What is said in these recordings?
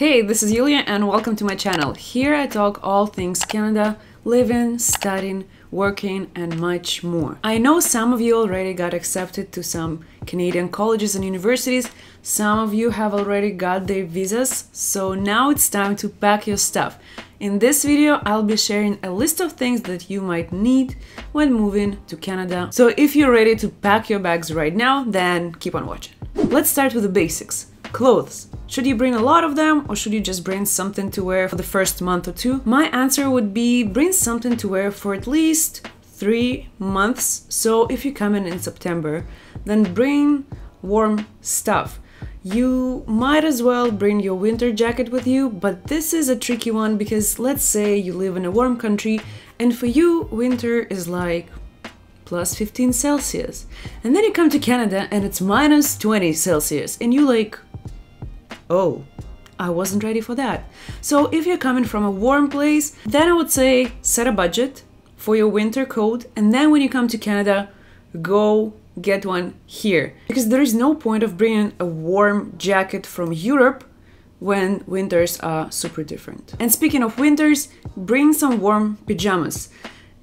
Hey, this is Yulia and welcome to my channel. Here I talk all things Canada, living, studying, working and much more. I know some of you already got accepted to some Canadian colleges and universities, some of you have already got their visas, so now it's time to pack your stuff. In this video, I'll be sharing a list of things that you might need when moving to Canada. So if you're ready to pack your bags right now, then keep on watching. Let's start with the basics. Clothes. Should you bring a lot of them or should you just bring something to wear for the first month or two? My answer would be bring something to wear for at least three months. So if you come in in September, then bring warm stuff. You might as well bring your winter jacket with you, but this is a tricky one because let's say you live in a warm country and for you winter is like plus 15 Celsius. And then you come to Canada and it's minus 20 Celsius and you like oh, I wasn't ready for that. So if you're coming from a warm place, then I would say set a budget for your winter coat and then when you come to Canada, go get one here. Because there is no point of bringing a warm jacket from Europe when winters are super different. And speaking of winters, bring some warm pajamas.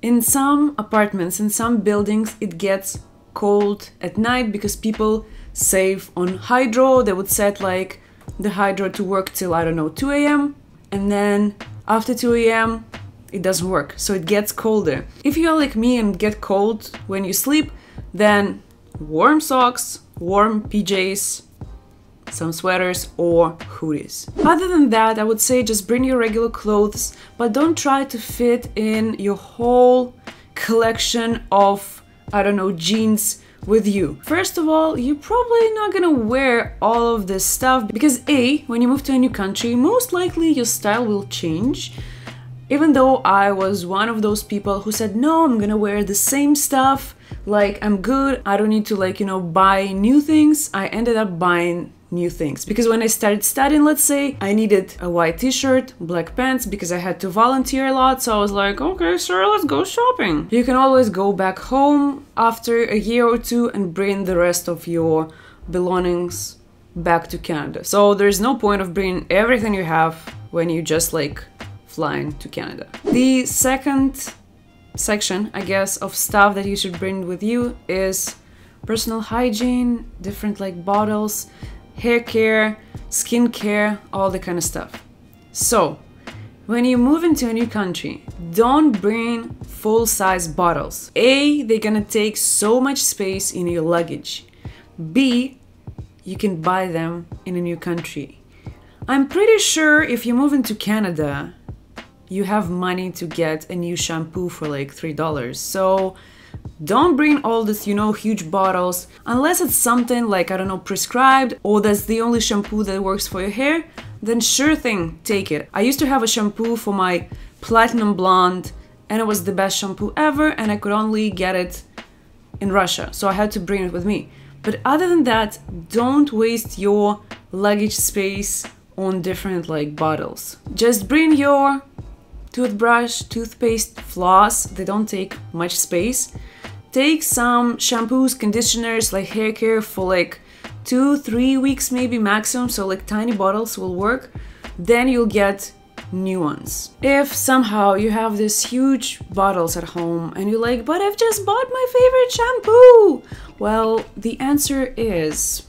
In some apartments, in some buildings, it gets cold at night because people save on hydro. They would set like the hydro to work till I don't know 2 a.m. and then after 2 a.m. it doesn't work so it gets colder. If you are like me and get cold when you sleep then warm socks, warm PJs, some sweaters or hoodies. Other than that, I would say just bring your regular clothes, but don't try to fit in your whole collection of, I don't know, jeans with you. First of all, you're probably not gonna wear all of this stuff because A, when you move to a new country, most likely your style will change. Even though I was one of those people who said, no, I'm gonna wear the same stuff, like I'm good, I don't need to like, you know, buy new things, I ended up buying new things. Because when I started studying, let's say, I needed a white t-shirt, black pants, because I had to volunteer a lot, so I was like, okay, sure, let's go shopping. You can always go back home after a year or two and bring the rest of your belongings back to Canada. So there's no point of bringing everything you have when you just like flying to Canada. The second section, I guess, of stuff that you should bring with you is personal hygiene, different like bottles, hair care, skin care, all the kind of stuff. So, when you move into a new country, don't bring full size bottles. A, they're gonna take so much space in your luggage. B, you can buy them in a new country. I'm pretty sure if you move into Canada, you have money to get a new shampoo for like $3. So don't bring all this, you know, huge bottles unless it's something like, I don't know, prescribed or that's the only shampoo that works for your hair, then sure thing, take it. I used to have a shampoo for my platinum blonde and it was the best shampoo ever and I could only get it in Russia, so I had to bring it with me. But other than that, don't waste your luggage space on different like bottles. Just bring your toothbrush, toothpaste, floss, they don't take much space. Take some shampoos, conditioners, like hair care for like two, three weeks maybe maximum, so like tiny bottles will work. Then you'll get new ones. If somehow you have these huge bottles at home and you're like, but I've just bought my favorite shampoo! Well, the answer is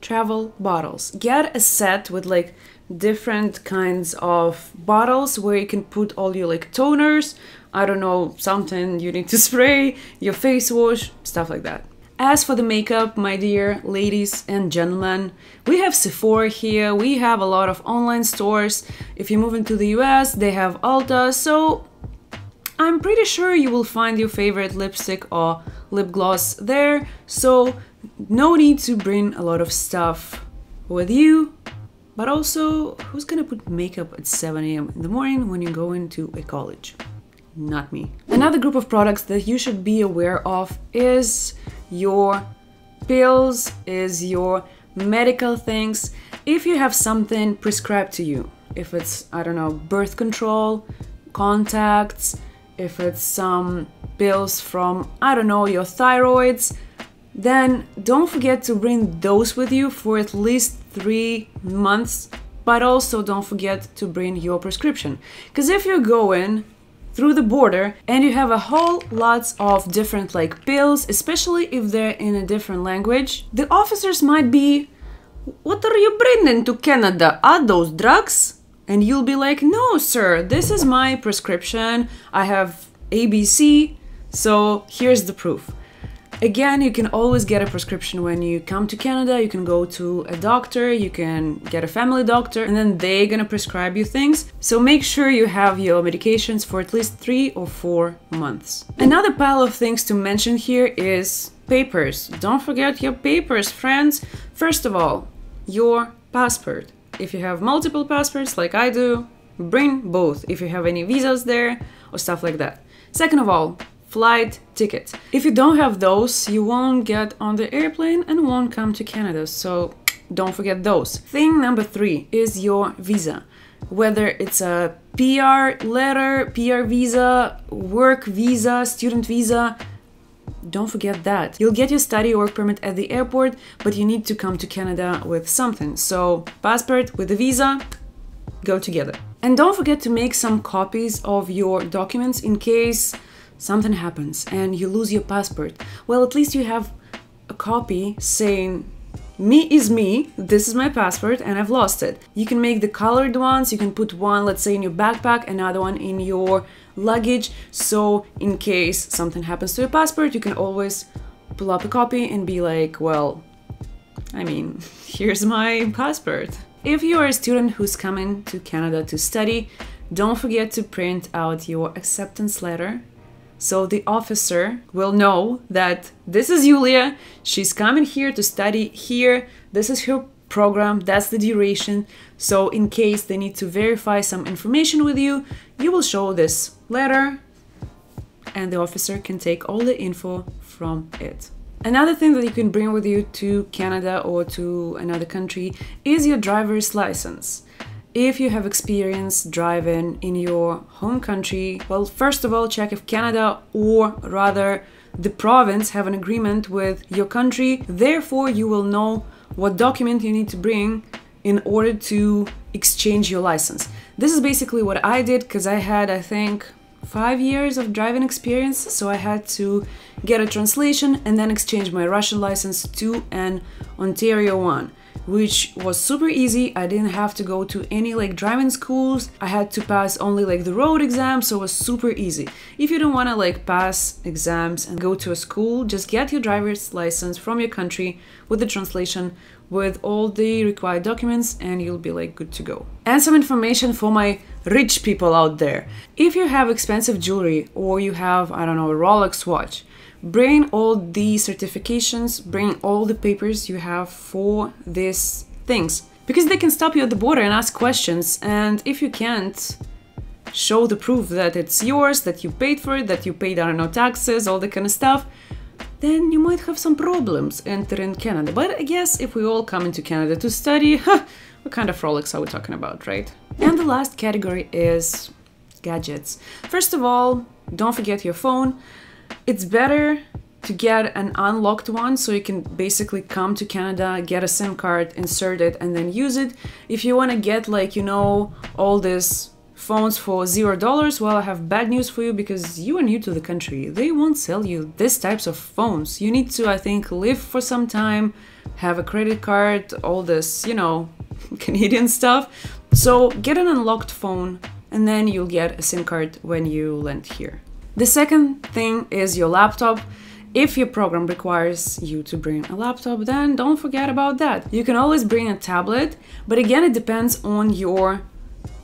travel bottles. Get a set with like different kinds of bottles where you can put all your like toners, I don't know, something you need to spray, your face wash, stuff like that. As for the makeup, my dear ladies and gentlemen, we have Sephora here, we have a lot of online stores. If you move into the US, they have Ulta, so I'm pretty sure you will find your favorite lipstick or lip gloss there, so no need to bring a lot of stuff with you. But also, who's gonna put makeup at 7 a.m. in the morning when you go into a college? Not me. Another group of products that you should be aware of is your pills, is your medical things. If you have something prescribed to you, if it's, I don't know, birth control, contacts, if it's some pills from, I don't know, your thyroids, then don't forget to bring those with you for at least three months, but also don't forget to bring your prescription. Because if you're going through the border and you have a whole lots of different like pills, especially if they're in a different language, the officers might be, what are you bringing to Canada? Are those drugs? And you'll be like, no, sir, this is my prescription. I have ABC, so here's the proof. Again, you can always get a prescription when you come to Canada. You can go to a doctor, you can get a family doctor, and then they're gonna prescribe you things. So make sure you have your medications for at least three or four months. Another pile of things to mention here is papers. Don't forget your papers, friends. First of all, your passport. If you have multiple passports like I do, bring both if you have any visas there or stuff like that. Second of all, flight tickets. If you don't have those, you won't get on the airplane and won't come to Canada, so don't forget those. Thing number three is your visa. Whether it's a PR letter, PR visa, work visa, student visa, don't forget that. You'll get your study work permit at the airport, but you need to come to Canada with something. So, passport with the visa go together. And don't forget to make some copies of your documents in case something happens and you lose your passport, well, at least you have a copy saying, me is me, this is my passport, and I've lost it. You can make the colored ones, you can put one, let's say, in your backpack, another one in your luggage, so in case something happens to your passport, you can always pull up a copy and be like, well, I mean, here's my passport. If you are a student who's coming to Canada to study, don't forget to print out your acceptance letter so the officer will know that this is Yulia, she's coming here to study here, this is her program, that's the duration. So in case they need to verify some information with you, you will show this letter and the officer can take all the info from it. Another thing that you can bring with you to Canada or to another country is your driver's license. If you have experience driving in your home country, well, first of all, check if Canada or rather the province have an agreement with your country. Therefore, you will know what document you need to bring in order to exchange your license. This is basically what I did because I had, I think, five years of driving experience, so I had to get a translation and then exchange my Russian license to an Ontario one which was super easy. I didn't have to go to any like driving schools. I had to pass only like the road exam, so it was super easy. If you don't want to like pass exams and go to a school, just get your driver's license from your country with the translation with all the required documents and you'll be like good to go. And some information for my rich people out there. If you have expensive jewelry or you have, I don't know, a Rolex watch, bring all the certifications, bring all the papers you have for these things. Because they can stop you at the border and ask questions, and if you can't show the proof that it's yours, that you paid for it, that you paid, I don't know, taxes, all that kind of stuff, then you might have some problems entering Canada. But I guess if we all come into Canada to study, huh, what kind of frolics are we talking about, right? And the last category is gadgets. First of all, don't forget your phone. It's better to get an unlocked one so you can basically come to Canada, get a SIM card, insert it, and then use it. If you want to get like, you know, all these phones for zero dollars, well, I have bad news for you because you are new to the country. They won't sell you these types of phones. You need to, I think, live for some time, have a credit card, all this, you know, Canadian stuff. So get an unlocked phone and then you'll get a SIM card when you land here. The second thing is your laptop. If your program requires you to bring a laptop, then don't forget about that. You can always bring a tablet, but again, it depends on your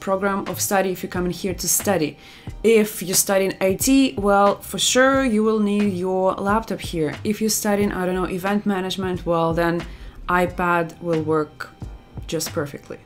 program of study if you're coming here to study. If you're studying IT, well, for sure you will need your laptop here. If you're studying, I don't know, event management, well, then iPad will work just perfectly.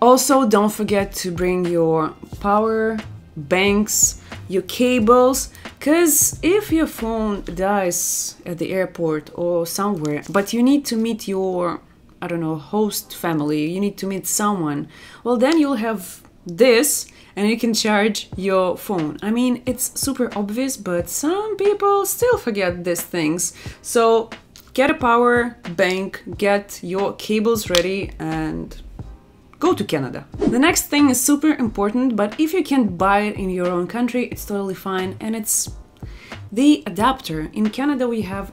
Also, don't forget to bring your power banks, your cables, because if your phone dies at the airport or somewhere, but you need to meet your, I don't know, host family, you need to meet someone, well, then you'll have this and you can charge your phone. I mean, it's super obvious, but some people still forget these things. So get a power bank, get your cables ready, and go to Canada. The next thing is super important, but if you can't buy it in your own country, it's totally fine, and it's the adapter. In Canada, we have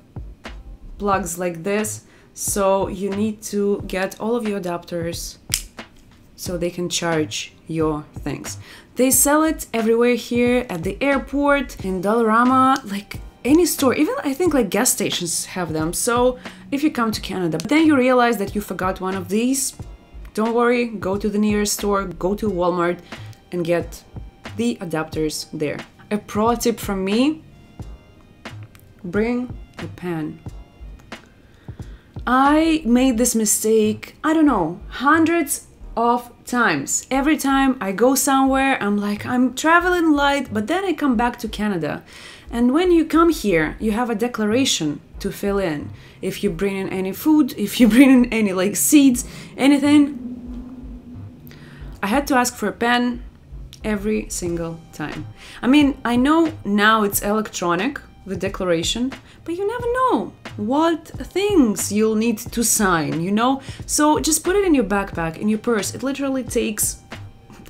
plugs like this, so you need to get all of your adapters so they can charge your things. They sell it everywhere here at the airport, in Dollarama, like any store, even I think like gas stations have them. So if you come to Canada, then you realize that you forgot one of these, don't worry, go to the nearest store, go to Walmart and get the adapters there. A pro tip from me, bring a pen. I made this mistake, I don't know, hundreds of times. Every time I go somewhere, I'm like, I'm traveling light, but then I come back to Canada. And when you come here, you have a declaration to fill in. If you bring in any food, if you bring in any like seeds, anything, I had to ask for a pen every single time. I mean, I know now it's electronic, the declaration, but you never know what things you'll need to sign, you know? So just put it in your backpack, in your purse. It literally takes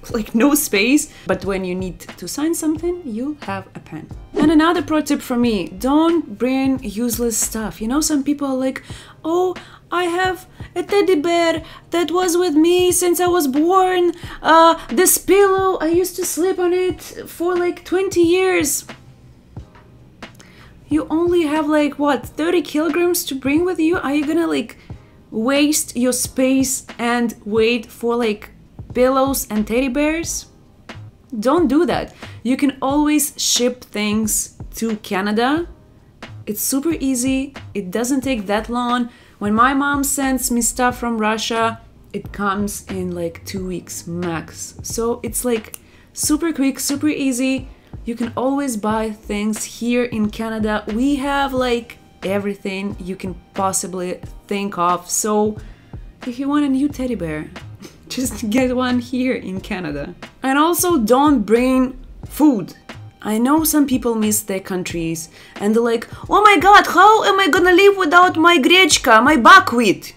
like no space, but when you need to sign something, you have a pen. And another pro tip from me, don't bring useless stuff. You know, some people are like, oh, I have a teddy bear that was with me since I was born. Uh, this pillow, I used to sleep on it for like 20 years. You only have like, what, 30 kilograms to bring with you? Are you gonna like waste your space and wait for like pillows and teddy bears? Don't do that. You can always ship things to Canada. It's super easy, it doesn't take that long when my mom sends me stuff from Russia, it comes in like two weeks max. So it's like super quick, super easy. You can always buy things here in Canada. We have like everything you can possibly think of. So if you want a new teddy bear, just get one here in Canada. And also don't bring food I know some people miss their countries and they're like, oh my god, how am I gonna live without my grechka, my buckwheat?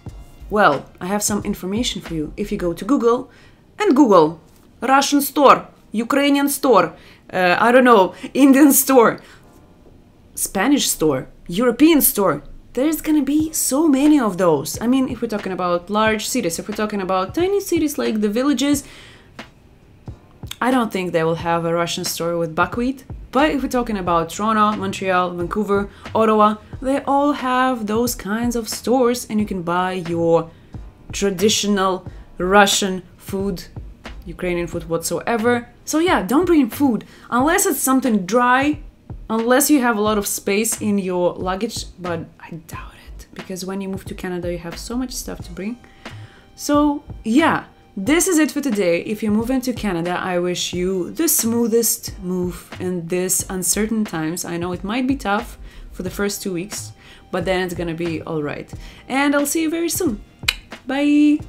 Well, I have some information for you. If you go to Google and Google Russian store, Ukrainian store, uh, I don't know, Indian store, Spanish store, European store, there's gonna be so many of those. I mean, if we're talking about large cities, if we're talking about tiny cities like the villages, I don't think they will have a Russian store with buckwheat, but if we're talking about Toronto, Montreal, Vancouver, Ottawa, they all have those kinds of stores and you can buy your traditional Russian food, Ukrainian food whatsoever. So yeah, don't bring food unless it's something dry, unless you have a lot of space in your luggage, but I doubt it because when you move to Canada you have so much stuff to bring. So yeah, this is it for today. If you move into Canada, I wish you the smoothest move in this uncertain times. I know it might be tough for the first two weeks, but then it's gonna be alright. And I'll see you very soon. Bye!